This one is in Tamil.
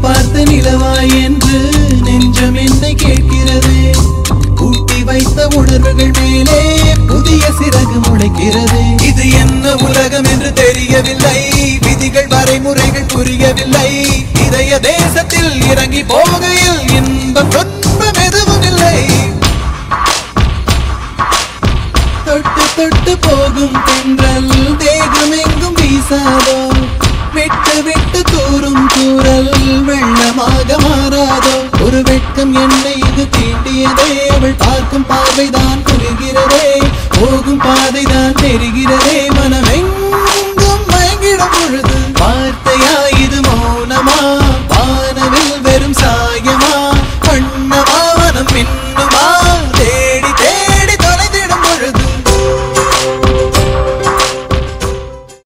பார்த்த நிலவாய் என்று நெஞ்சம் என்னை கேட்கிறது. ஊட்டி வைத்த உணர்வுகள் மேலே புதிய சிறகு முளைக்கிறது. இது என்ன உலகம் என்று தெரியவில்லை. விதிகள் வரைமுறைகள் புரியவில்லை. இதய தேசத்தில் இறங்கி போகையில் இன்பம் துன்பம் எதுவும் இல்லை. தொட்டு தொட்டு போகும் பெண் வெட்கம் என்னை இது தீண்டியதே. அவள் பார்க்கும் பார்வைதான் புரிகிறதே போகும் பாதைதான் தெரிகிறதே. மனமெங்கும் மயங்கிடும் பொழுது வார்த்தை